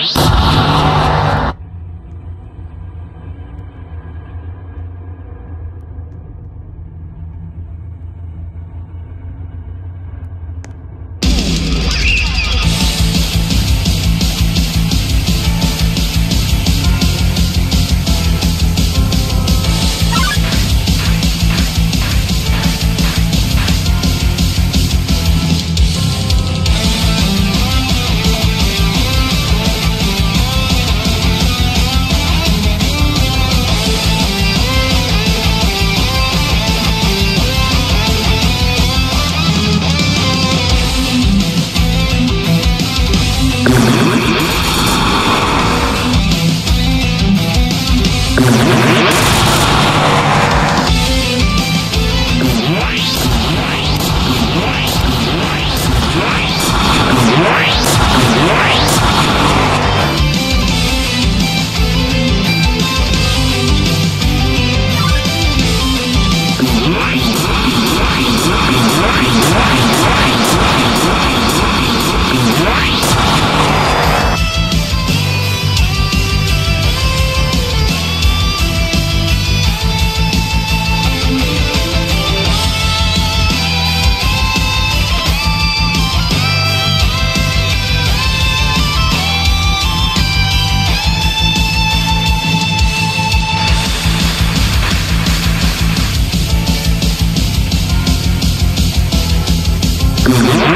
Ah! Thank